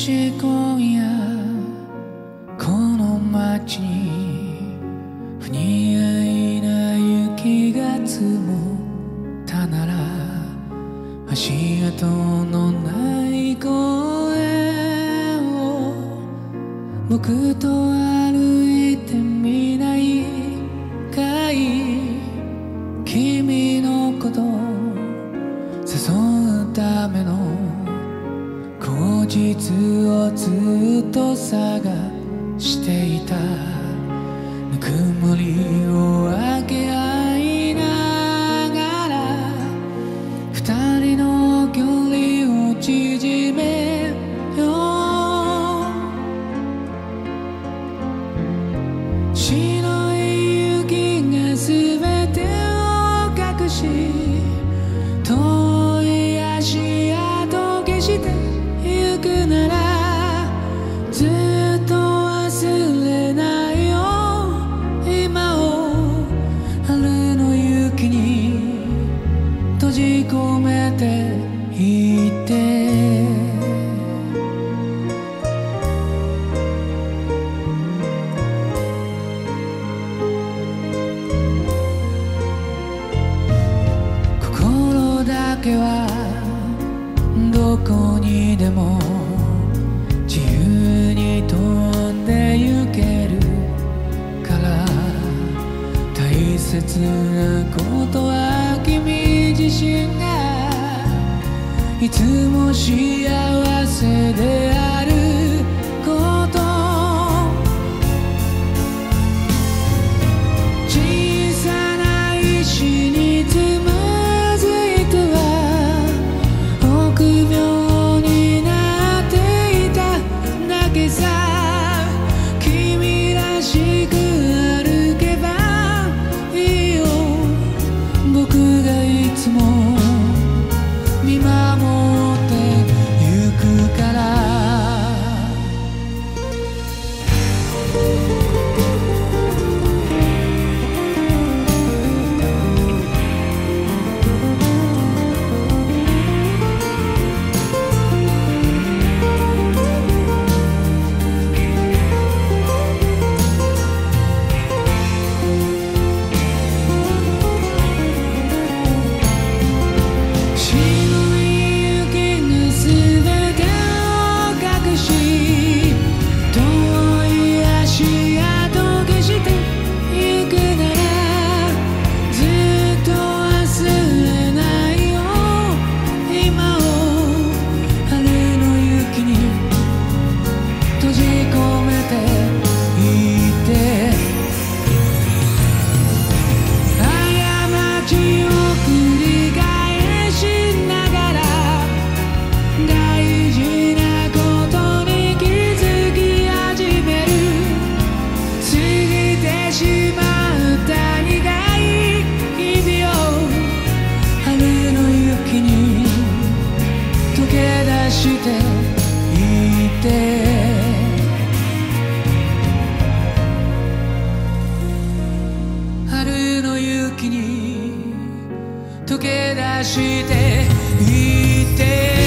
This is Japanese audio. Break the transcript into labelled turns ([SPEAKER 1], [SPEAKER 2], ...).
[SPEAKER 1] し今夜この街不似合いな雪が積もったなら足跡のない公園を僕と歩いてみないかい。君のこと誘うための実をずっと探していた。ぬくもりをあけけはどこにでも自由に飛んで行けるから。大切なことは君自身がいつも幸せでだけしていて。春の雪に溶け出していて。